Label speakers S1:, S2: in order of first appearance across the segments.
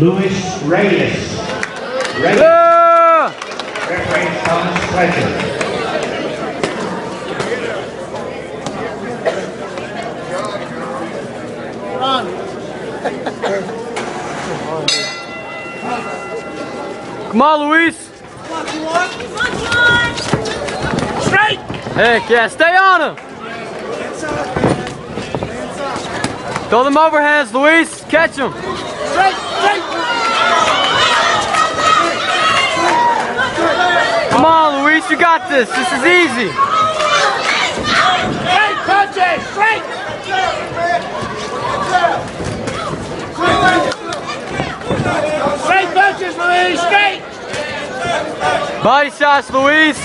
S1: Luis Reyes. Reyes.
S2: Yeah!
S1: Referee Thomas Fletcher.
S2: Come on, Luis.
S3: Straight!
S2: Heck yeah, stay on him. Throw them overhands, Luis. Catch him.
S3: Straight! Straight!
S2: Come on, Luis, you got this. This is easy.
S3: Straight punches! Straight! Straight punches, Luis! Straight!
S2: Body shots, Luis.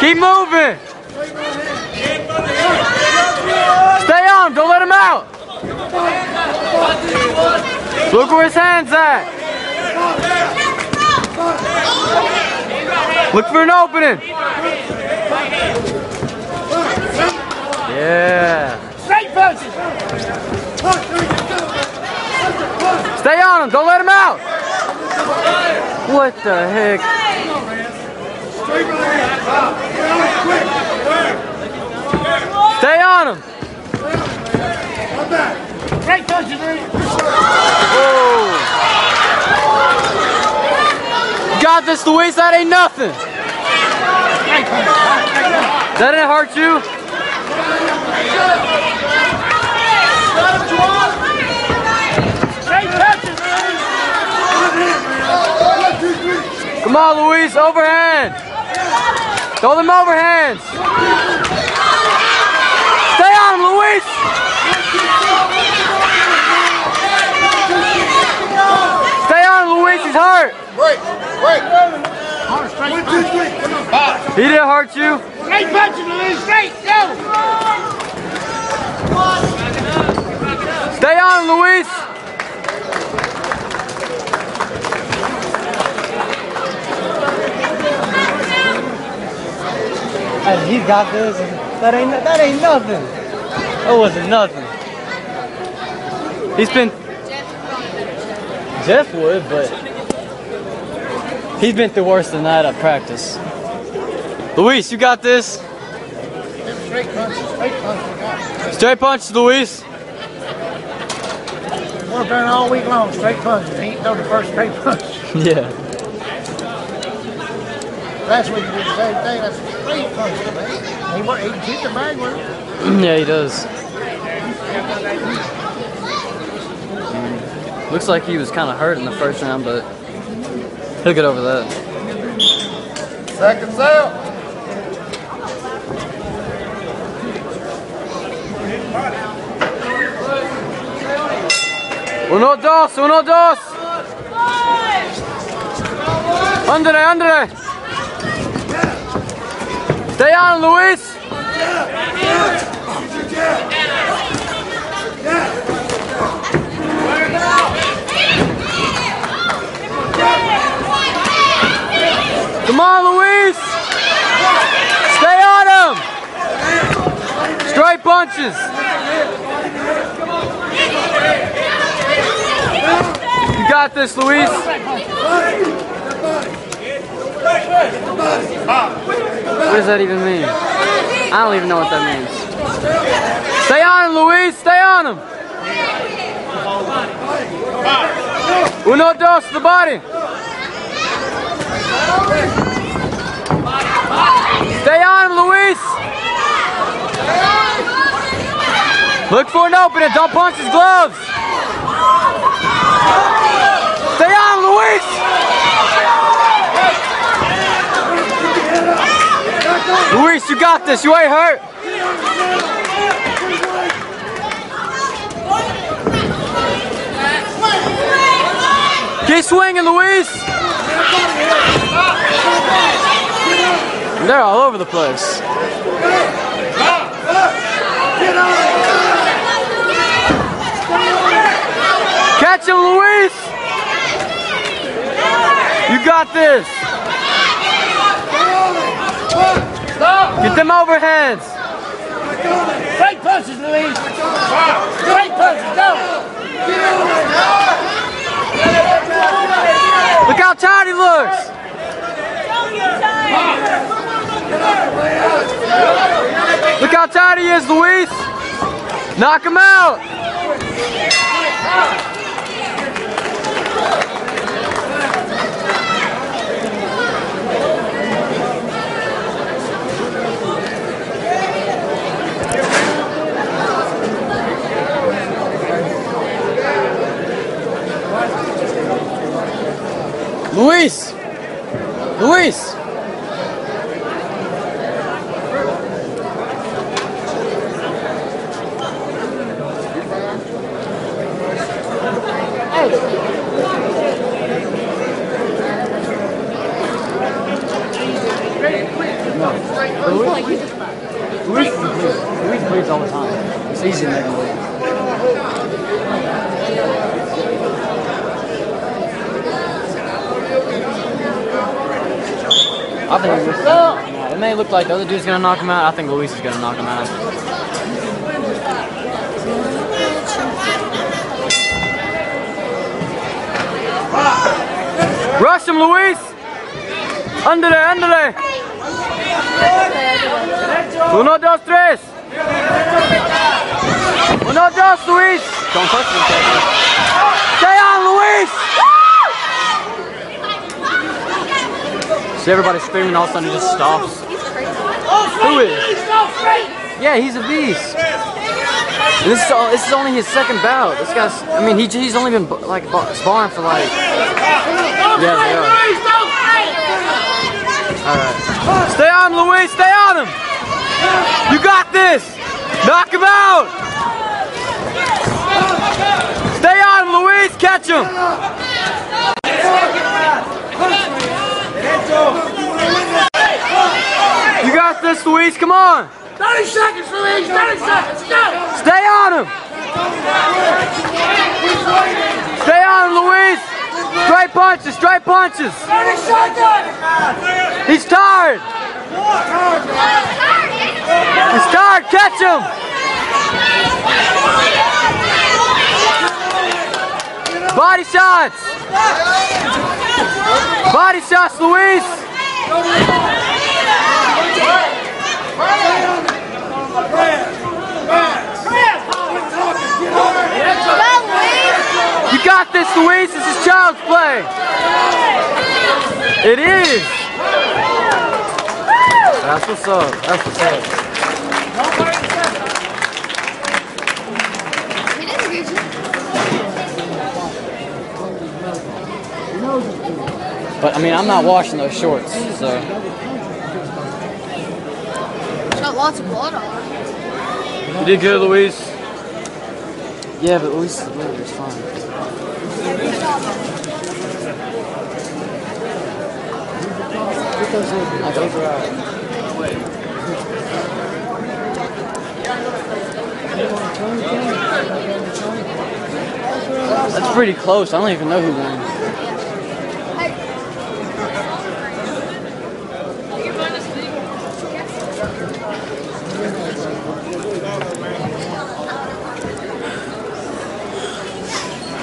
S2: Keep moving. Stay on. Don't let him out. Look where his hands at. Look for an opening. Yeah. Stay on him. Don't let him out. What the heck? Stay on him.
S3: Straight punches,
S2: this, Luis. That ain't nothing. That didn't hurt you. Come on, Luis. Overhand. Throw them overhands. Stay on him, Luis. Stay on him, Luis. He's hurt.
S3: Hard straight punches!
S2: He didn't hurt you.
S3: Straight punches, Luis! Straight! Go!
S2: Stay on Luis.
S4: Hey, he got this. That ain't that ain't nothing. That wasn't nothing.
S2: He's been.
S4: Jeff would, but he's been through worse than that at practice.
S2: Luis, you got this.
S3: Straight punches, straight punches.
S2: Straight punch, Luis.
S3: Worked on all week long, straight punches. He ain't throw the first straight punch.
S2: Yeah.
S3: Last week he did the same thing. That's straight punch, man. He, he keep the bag with him.
S2: Yeah, he does. Looks like he was kind of hurt in the first round, but he'll get over that.
S3: Seconds out.
S2: Uno, dos, uno, dos. Andre, Andre. Stay on, Luis. Come on, Luis. Stay on him. Straight punches. You got this, Luis. What does that even mean? I don't even know what that means. Stay on him, Luis. Stay on him. Uno, dos, the body. Stay on him, Luis. Look for an opening. Don't punch his gloves. Stay on, Luis. Luis, you got this. You ain't hurt. Keep swinging, Luis. They're all over the place. Get Catch him, Luis. You got this. Get them overhands.
S3: Straight punches, Luis. Straight punches, go.
S2: Look how tired he looks. Look how tired he is, Luis. Knock him out. Luis. Luis. Luis, Luis bleeds all the time. It's easy to make him bleed. I think it may look like the other dude's gonna knock him out. I think Luis is gonna knock him out. Rush him, Luis! Under there, under there! Uno, dos, tres! Uno, dos, Luis! Don't touch him, Kevin. Stay on, Luis! See everybody screaming, all of a sudden he just stops. Who is? Yeah, he's a beast. And this is all, this is only his second bout. This guy's, I mean, he, he's only been like sparring for like. Yeah, they are. All right. Stay on, Luis. Stay on him. You got this. Knock him out. Stay on Luis. Catch him. You got this, Luis. Come on.
S3: 30 seconds, Luis. 30 seconds. Go.
S2: Stay on him. Stay on him, Luis. Straight punches. Straight punches.
S3: 30 seconds.
S2: He's tired. He's tired. Catch him. Body shots. Body shots, Luis. You got this, Luis. This is child's play. It is. That's what's up. That's what's up. But I mean, I'm not washing those shorts, so.
S5: It's got lots of blood on.
S2: You did good, Luis. Yeah, but Luis is fine. I those out. That's pretty close. I don't even know who won.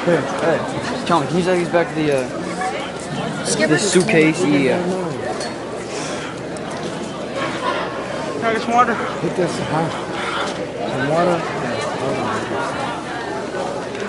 S2: Hey, hey. Tommy, can you take these back to the uh, the suitcase? Yeah.
S3: Get this, huh? Some water.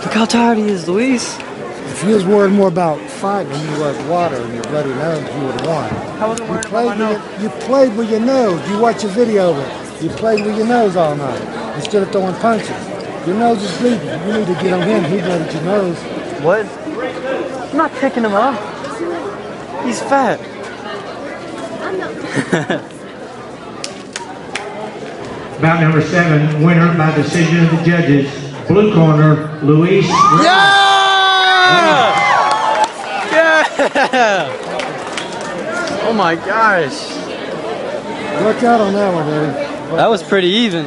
S2: Look how tired he is, Luis.
S3: If you was worried more about fighting than you was water in your bloody nose, you would have won.
S4: I wasn't
S3: You
S4: worried about
S3: played,
S4: my nose.
S3: with your, you played with your nose. You watch a video of it. You played with your nose all night instead of throwing punches. Your nose is bleeding. You need to get on him. He blooded your nose.
S2: What? I'm not picking him up. He's fat.
S1: Bout number seven, winner by decision of the judges. Blue corner, Luis.
S2: Yeah! Yeah! Oh my gosh.
S3: Watch out on that one, Eddie.
S2: That was pretty even.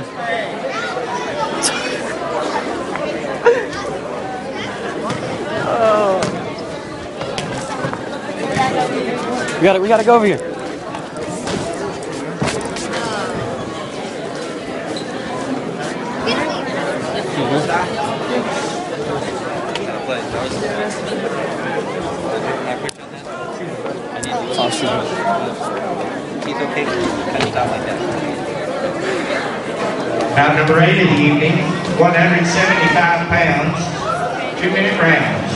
S2: We gotta, we gotta go over here.
S6: Okay. Like that.
S1: Out number eight of the evening, 175 pounds, two minute round.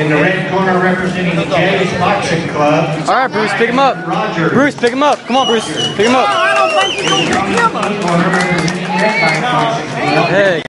S1: In the red corner representing the Jays Boxing Club.
S2: All right, Bruce, pick him up.
S1: Roger.
S2: Bruce, pick him up. Come on, Bruce, pick him up.
S1: In the blue corner representing the Red Bank Boxing Club.
S2: Hey.